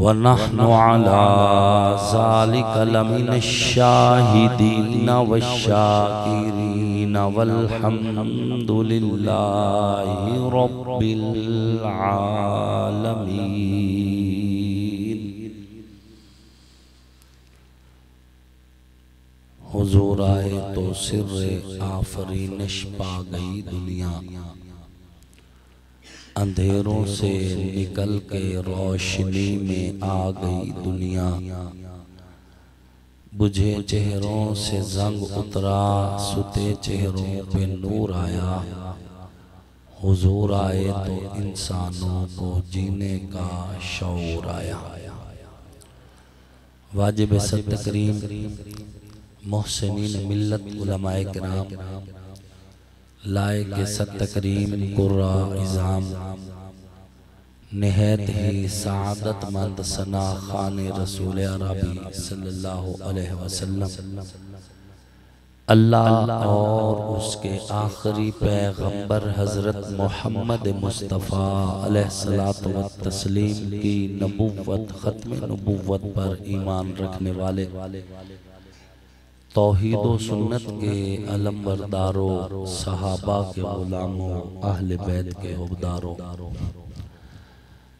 वनहनु अला ज़ालिक लमिन शाहिदीन व शाकिरीन वल्हम्दुलिल्लाहि रब्बिल आलमीन हुजूर आए तो सिर आफरीनश पा गई दुनिया अंधेरों से निकल के रोशनी में आ गई दुनिया। बुझे चेहरों से जंग उतरा सुते चेहरों पे नूर आया। हुजूर आए तो इंसानों को जीने का शौर आया। वाजिब सत करीम मोहसिन मिल्लत उलमाए कराम। लाए के सत करीम कुर्रा इज़ाम। नहत ही सादतमंद सना खान रसूल अरबी सल्लल्लाहु अलैहि वसल्लम। अल्लाह और उसके आखिरी पैगंबर हज़रत मोहम्मद मुस्तफ़ा तस्लीम की नबुव्वत ख़त्म नबुव्वत पर ईमान रखने वाले। तोहीद सुन्नत के अलम बरदारों सहाबा के गुलामों अहल बैत के उबदारों।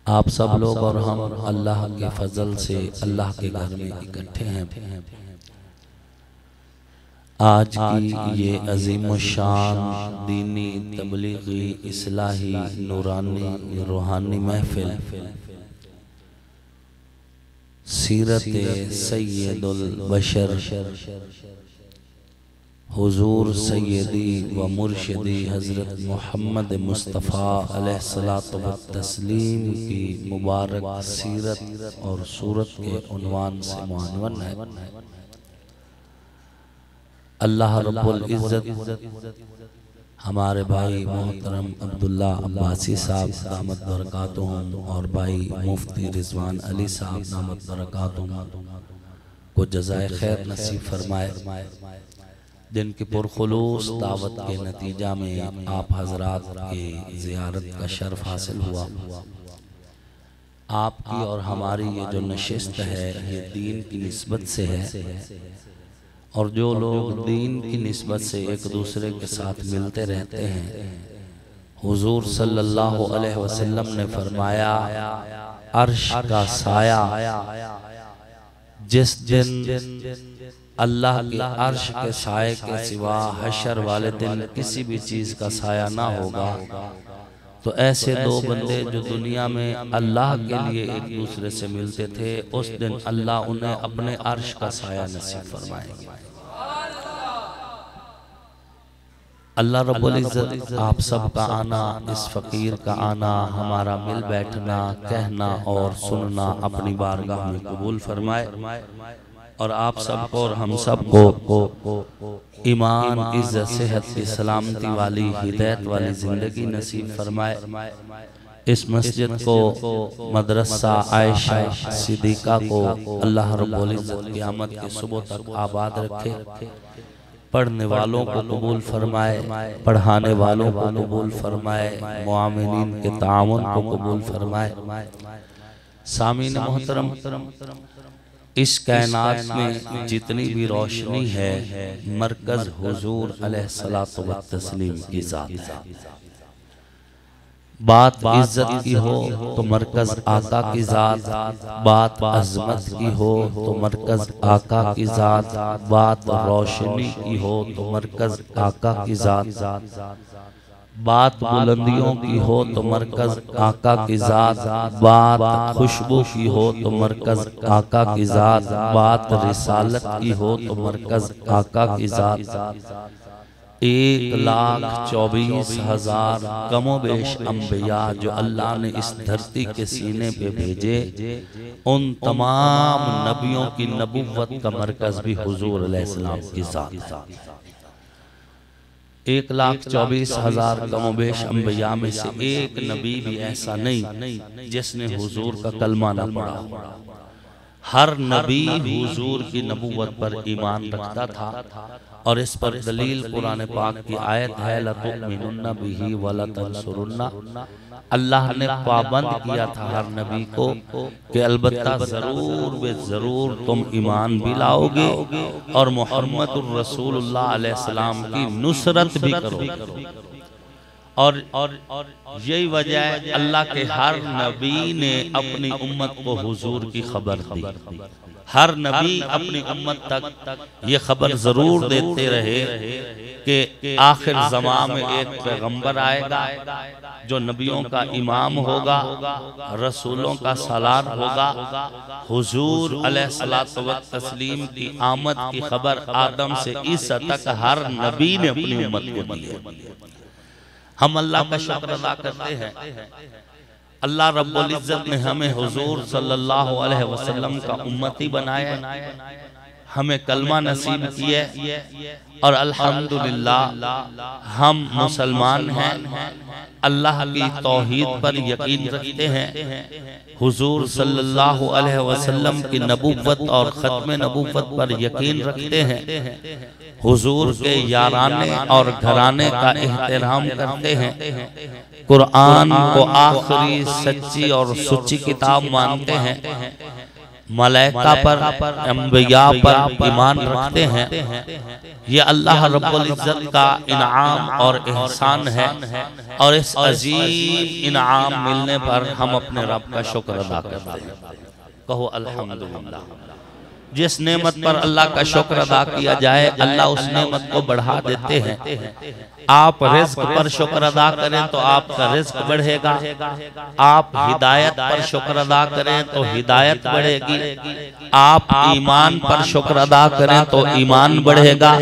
आप सब लोग और हम अल्लाह के फजल से अल्लाह के घर में इकट्ठे हैं। आज की ये अजीम शान दीनी तबलीगी इसलाही नूरानी रूहानी महफिल। सीरत सैदुल बशर। हुजूर सैदी व मुर्शदी हज़रत मोहम्मद मुस्तफ़ा तस्लीम की मुबारक सीरत और सूरत के उन्वान से मानवन है। अल्लाह रब्बुल इज़्ज़त हमारे भाई मोहतरम अब्दुल्ला अब्बासी साहब दामद बरकातुम और भाई मुफ्ती रिजवान अली साहब दामद बरकातुम को जजाय खैर नसीब फरमाए, जिनकी पुरखलूस दावत के नतीजा में आप हजरात के ज़ियारत का शर्फ हासिल हुआ। आपकी और हमारी ये जो नशस्त है, ये दीन की नस्बत से है और जो लोग दीन की नस्बत से एक दूसरे के साथ मिलते रहते हैं। हुजूर सल्लल्लाहु अलैहि वसल्लम ने फरमाया अर्श का साया जिस दिन अल्लाह के अर्श के साय के सिवा हशर वाले दिन किसी भी चीज़ का साया ना होगा। तो ऐसे दो बंदे जो दुनिया में अल्लाह के लिए एक दूसरे से मिलते थे उस दिन अल्लाह उन्हें अपने अर्श का साया नसीब फरमाएँगे। अल्लाह रब्बुल इज़्ज़त आप सब का आना इस फ़कीर का आना हमारा मिल बैठना कहना और सुनना अपनी बारगाह में कबूल फरमाए। और आप सबको और हम सबको ईमान इज़्ज़त सेहत की सलामती वाली हिदायत वाली ज़िंदगी नसीब फरमाए। इस मस्जिद को मदरसा आयशा सिद्दीक़ा को अल्लाह रब्बुल इज़्ज़त क़यामत के सुबह तक आबाद रखे। पढ़ने वालों को कबूल फरमाए पढ़ाने वालों को कबूल फरमाए मामिन के ताउन को कबूल फरमाए। सामीन मोहतरम इस कायनात में जितनी भी रोशनी है मरकज हुजूर अलैहिस्सलातु व तस्लीम की जात है। बात इज़्ज़त की हो तो मरकज आका की जात। बात अजमत की हो तो मरकज आका की जात। बात रोशनी की हो तो मरकज आका की जात। बात बुलंदियों की हो तो मरकज आका की जात। बात खुशबू की हो तो मरकज आका की जात। बात रिसालत की हो तो मरकज आका की जात। एक लाख चौबीस हज़ार कमोबेश अम्बिया जो अल्लाह ने इस धरती के सीने पे भेजे। उन तमाम नबियों की नबूवत का मरकज भी हुजूर अलैहिस्सलाम की जात एक लाख चौबीस हज़ार कमोबेश अम्बिया में से एक नबी भी ऐसा नहीं जिसने हुजूर का कलमा न पढ़ा। हर नबी हुजूर की नबूवत पर ईमान रखता था। और इस पर दलील कुरान पाक की आयत है लतुमिनुन्ना बिही वला तंसुरुन्ना अल्लाह ने पाबंद किया था हर नबी को कि अलबत्ता ज़रूर वे ज़रूर तुम ईमान भी लाओगे और मोहम्मद रसूलुल्लाह अलैहि सलाम की नुसरत भी करोगे और और और यही वजह है अल्लाह के हर नबी ने अपनी उम्मत को हुजूर की खबर दी। हर नबी अपनी उम्मत तक ये खबर ज़रूर देते रहे कि आखिर जमा में एक पैगंबर आएगा जो नबियों का इमाम होगा रसूलों का सलार होगा हुजूर तस्लीम की आमद की खबर आदम से इस तक हर नबी ने अपनी उम्मत को दी है। हम अल्लाह का शुक्र अदा करते हैं। अल्लाह रब्बुल इज़्ज़त ने हमें हुजूर सल्लल्लाहु अलैहि वसल्लम का उम्मती बनाया हमें कलमा नसीब किया और अल्हम्दुलिल्लाह हम मुसलमान हैं। अल्लाह की तौहीद पर यकीन रखते हैं। हुजूर सल्लल्लाहु अलैहि वसल्लम की नबूवत और ख़त्म नबूवत पर यकीन रखते हैं। हुजूर के याराने और घराने का एहतराम करते हैं। कुरान को आखिरी सच्ची और सुच्ची किताब मानते हैं। मलाइका पर अम्बिया पर ईमान रखते हैं। ये अल्लाह रब्बुल इज़्ज़त का इनाम और एहसान है और इस अजीम इनाम मिलने पर हम अपने रब का शुक्र अदा करते हैं। कहो अल्हम्दुलिल्लाह। जिस नेमत पर अल्लाह का शुक्र अदा किया जाए अल्लाह उस नेमत को बढ़ा देते हैं। आप रिज्क पर शुक्र अदा करें तो आपका रिस्क बढ़ेगा। आप हिदायत पर शुक्र अदा करें तो हिदायत बढ़ेगी। आप ईमान पर शुक्र अदा करें तो ईमान बढ़ेगा।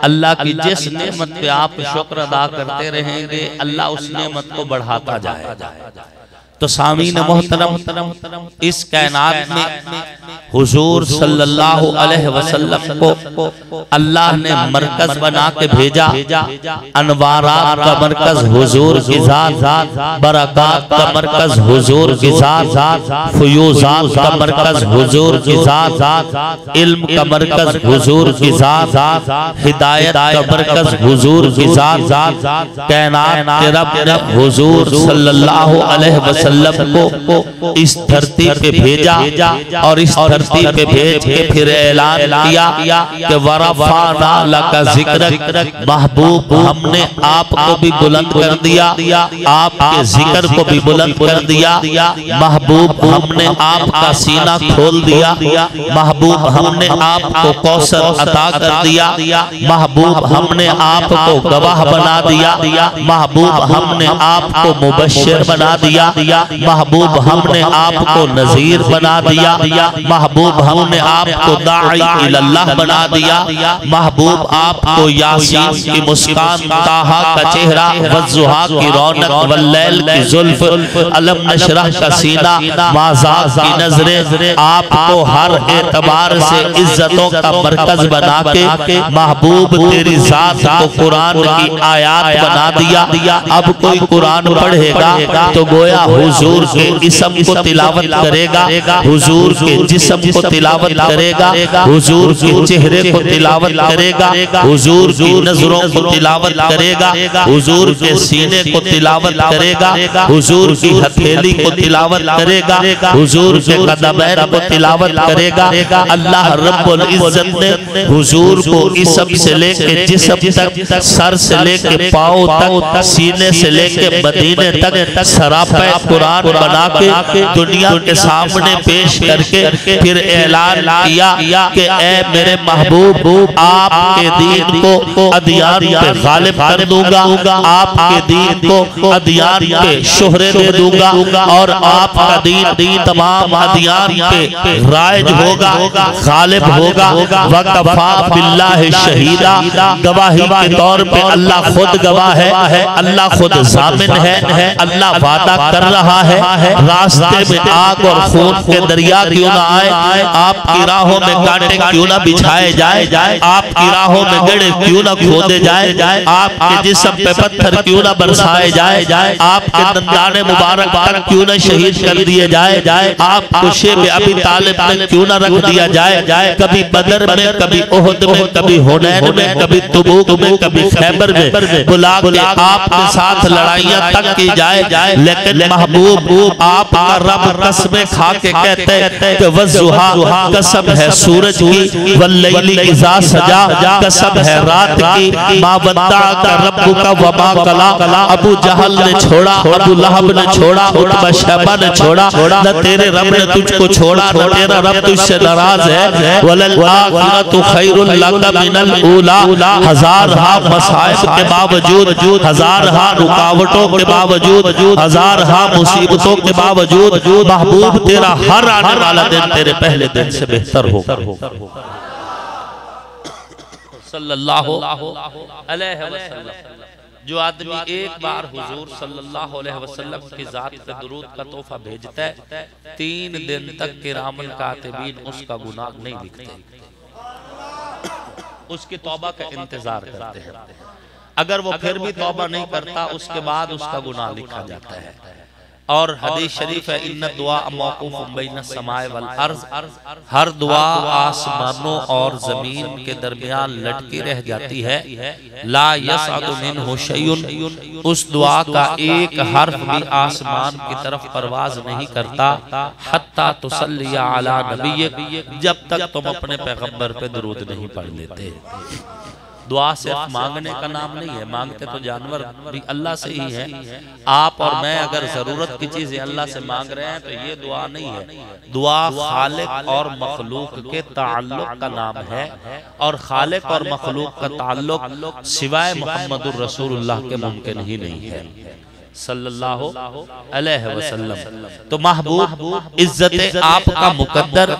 अल्लाह की जिस नेमत पे आप शुक्र अदा करते रहेंगे अल्लाह उस नेमत को बढ़ाता जाएगा। तो सामीन मोहतरम इस कैनात में हुजूर सल्लल्लाहु अलैहि वसल्लम को अल्लाह ने मरकज बना के भेजा। अनवारात का मरकज हुजूर की जात, बरकत का मरकज हुजूर की जात, फयूजात का मरकज हुजूर की जात, इल्म का मरकज हुजूर की जात, हिदायत का मरकज हुजूर की जात कैनात के रब हुजूर सल्लल्लाहु अलैहि वसल्लम वसल्लम को इस धरती पे भेजा और इस धरती पे भेज के फिर ऐलान किया कि वरफाना लका ज़िक्र, महबूब, हमने आपको भी बुलंद कर दिया, आपके ज़िक्र को भी बुलंद कर दिया, महबूब, हमने आपका सीना खोल दिया, महबूब, हमने आपको कौशल अता कर दिया, महबूब, हमने आपको गवाह बना दिया, महबूब, हमने आपको मुबशर बना दिया महबूब हमने आपको नजीर बना दिया महबूब हमने आपको दाई बना दिया महबूब आपको यासीन की मुस्कान ताहा का चेहरा वजुहा की रौनक वल्लैल की जुल्फ अलम नशरह का सीना माजाज की नज़रें आपको हर एतबार से इज्जतों का मरकज बना के महबूब तेरी जात को कुरान की आयात बना दिया अब कोई कुरान पढ़ेगा तो गोया हुजूर के इसम को तिलावत करेगा। हुजूर के जिसम को तिलावत करेगा। हुजूर के चेहरे को तिलावत करेगा। हुजूर की नज़रों को तिलावत करेगा। हुजूर के सीने को तिलावत करेगा। हुजूर की हथेली को तिलावत करेगा। हुजूर के कदमैन को तिलावत करेगा। अल्लाह रब्बुल इज़्ज़त ने हुजूर को इसम से लेके जिसम तक सर से लेके पाँव तक सीने से लेके मदीने तक सरापा कुरान बना के दुनिया के सामने पेश करके फिर ऐलान किया कि ए मेरे महबूब आपके दीन को अदियान पे गालिब कर दूँगा। आपके दीन को अदियान पे शोहरे दे दूँगा। और आपका दीन दीन तमाम अदियान पे राज होगा। गालिब होगा। वकफा बिल्लाह शहीदा। गवाही के तौर पे अल्लाह खुद गवाह है। अल्लाह खुद जामिन है। अल्लाह वादा कर रहा है रास्ते में आग और खून के दरिया क्यों ना आए आपकी राहों में कांटे क्यों ना बिछाए जाए जाए आपकी राहों में गड़े क्यों ना खोदे जाए जाए आपके जिसम पे पत्थर क्यों ना बरसाए जाए जाए आपके दंदाने मुबारक पर क्यों ना शहीद कर दिए जाए जाए आपको शेब अभी तालिब में क्यों ना रख दिया जाए जाए कभी बदर में कभी ओहद में कभी हुनैन में कभी तुबूक में कभी खैबर में बुला के आपके साथ लड़ाइयाँ तक की जाए जाए लेकिन महबूब आपका रब कसमें खा के कहते हैं वजुहा कसम है सूरज की वल्लैली इज़ा सजा कसम है रात की मा का रब्बु का वमा कला अबू जहल ने छोड़ा अबू लहब ने छोड़ा उतबा शैबा ने छोड़ा न तेरे रब ने तुझको छोड़ा न तेरा रब तुझसे नाराज़ है। वलल आखिरतु खैरुल लका मिनल ऊला हज़ार हा मसाइब के बावजूद हज़ार हा रुकावटों के बावजूद हज़ार हा मुसीबतों के बावजूद महबूब तेरा हर आने वाला दिन तेरे पहले दिन से बेहतर होगा सल्लल्लाहु अलैहि वसल्लम। जो आदमी एक बार हुजूर सल्लल्लाहु अलैहि वसल्लम की जात पे दुरूद का तोहफा भेजता है तीन दिन तक किरामन कातिबीन उसका गुनाह नहीं लिखते। उसकी तौबा का इंतज़ार करते हैं। अगर वो फिर भी तौबा नहीं करता उसके बाद उसका गुनाह लिखा जाता है। और हदीस शरीफ है इन दुआ मौकूफ समाए वल अर्ज़। हर दुआ आसमानों और ज़मीन के दरमियान लटकी रह जाती है। ला यसअदु हुशैन उस दुआ का एक हर्फ भी आसमान की तरफ़ परवाज नहीं करता। हत्ता तुसल्ली अला नबी जब तक तुम अपने पैगंबर पे दरूद नहीं पढ़ लेते। दुआ सिर्फ़ मांगने का नाम नहीं है मांगते तो जानवर भी अल्लाह से ही है। आप और मैं अगर ज़रूरत की चीज़ें अल्लाह से मांग रहे हैं तो ये दुआ नहीं है। दुआ खालिक और मखलूक के ताल्लुक का नाम है। और खालिक और मखलूक का ताल्लुक सिवाय मोहम्मद रसूलुल्लाह के मुमकिन ही। नहीं है। सल्लल्लाहु अलैहि वसल्लम। तो महबूब इज़्ज़त आपका मुकद्दर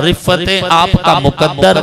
रिफत आपका मुकद्दर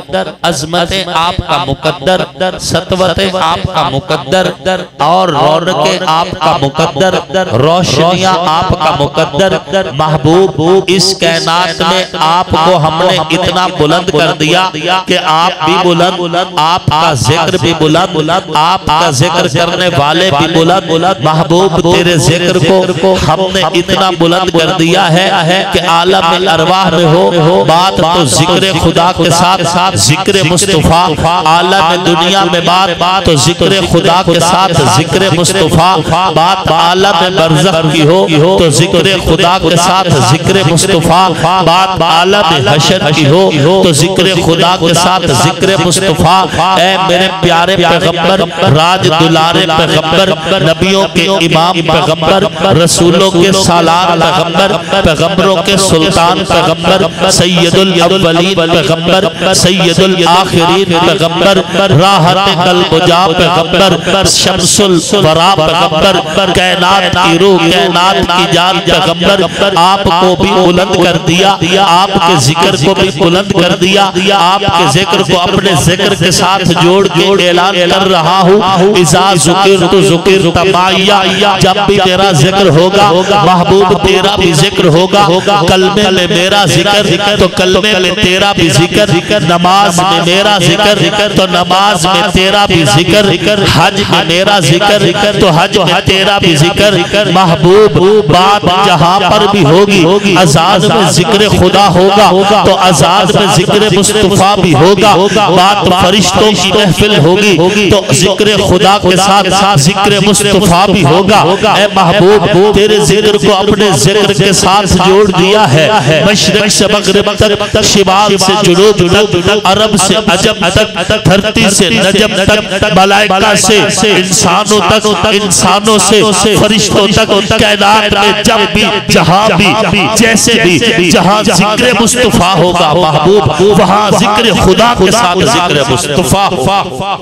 अजमत आपका मुकद्दर सतवत आपका मुकद्दर और रौनक आपका मुकद्दर रोशनियाँ आपका मुकद्दर। महबूब इस कैनात में आपको हमने इतना बुलंद कर दिया कि आप भी बुलंद बुलंद आपका ज़िक्र भी बुलंद आपका ज़िक्र करने वाले भी बुलंद। बुलंद। महबूब तेरे ज़िक्र को हमने इतना बुलंद कर दिया है कि आलम अरवाह में हो बात तो ज़िक्र खुदा के साथ साथ ज़िक्र मुस्तफ़ा आलम दुनिया में बात बात तो ज़िक्र खुदा के साथ ज़िक्र मुस्तफ़ा बात आलम बरज़ख की हो तो ज़िक्र खुदा के साथ ज़िक्र मुस्तफ़ा बात आलम हशर की हो तो ज़िक्र खुदा के साथ ज़िक्र मुस्तफ़ा ए मेरे प्यारे पैगंबर राज दुलारे पैगंबर नबियों के इमाम पैगंबर, रसूलों के सालार, पैगंबर, पैगंबरों के सुल्तान, पैगंबर, सैयदुल अव्वलीन, पैगंबर, सैयदुल आखिरीन, पैगंबर, राहत कल मुजा पैगंबर, शमसुल वरा, पैगंबर, कैनात की रूह, कैनात की जान, पैगंबर, आपको भी बुलंद कर दिया, आपके ज़िक्र को भी बुलंद कर दिया, आपके ज़िक्र को अपने ज़िक्र के साथ जोड़ के ऐलान कर रहा हूँ। इजा जुकिर तो जुकिर जब भी तेरा ज़िक्र होगा महबूब तेरा भी ज़िक्र होगा कलमे में मेरा ज़िक्र तो कलमे में तेरा भी ज़िक्र नमाज़ में मेरा ज़िक्र तो नमाज़ में तेरा भी ज़िक्र हज में मेरा ज़िक्र तो हज में तेरा भी ज़िक्र महबूब बात जहाँ पर भी होगी होगी आज़ाद में ज़िक्र खुदा होगा होगा तो आज़ाद में ज़िक्र मुस्तफ़ा भी होगा बात फरिश्तों की महफिल होगी तो ज़िक्र खुदा के साथ साथ ज़िक्र मुस्तफ़ा भी होगा होगा। ए महबूब तेरे ज़िक्र को अपने ज़िक्र के साथ जोड़ दिया है। मशरक से मगरब तक शिमाल से जुनूब तक अरब से अजब तक धरती से नजब तक मलाइका से इंसानों तक इंसानों से फरिश्तों तक कैनात में जब भी जहाँ भी जैसे भी जहाँ ज़िक्र मुस्तफ़ा होगा महबूब वहाँ ज़िक्र खुदा के साथ ज़िक्र मुस्तफ़ा